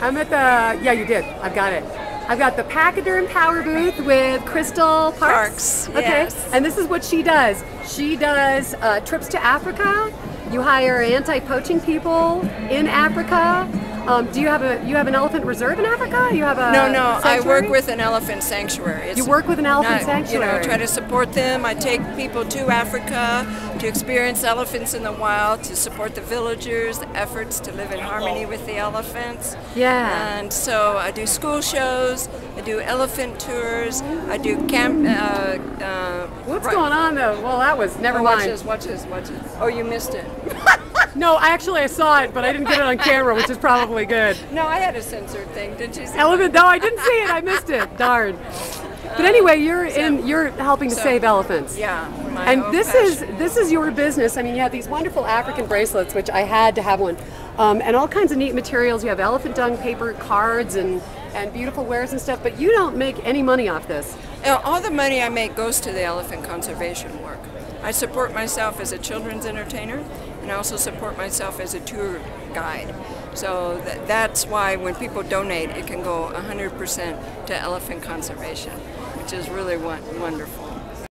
I'm at the. Yeah, you did. I've got it. I've got the Pachyderm Power Booth with Crystal Parks. Parks, Okay. yes. And this is what she does. She does uh, trips to Africa. You hire anti-poaching people in Africa. Um, do you have a you have an elephant reserve in Africa? You have a No, no, I work with an elephant sanctuary. It's You work with an elephant not- You know, try to support them. I take people to Africa to experience elephants in the wild, to support the villagers, the efforts to live in harmony with the elephants. Yeah. And so I do school shows, I do elephant tours, I do camp. Uh, uh, What's right- going on though? Well, that was never Oh, watch this, watch this, watch this. Oh, you missed it. No, I actually I saw it, but I didn't get it on camera, which is probably good. No, I had a censored thing. Did you see? Elephant? No, I didn't see it. I missed it. Darn. But anyway, you're in. You're helping to so- save elephants. Yeah. And this is this is your business. I mean, you have these wonderful African bracelets, which I had to have one, um, and all kinds of neat materials. You have elephant dung paper cards and and beautiful wares and stuff. But you don't make any money off this. Uh, All the money I make goes to the elephant conservation work. I support myself as a children's entertainer, and I also support myself as a tour guide. So that, that's why when people donate, it can go 100% to elephant conservation, which is really won- wonderful.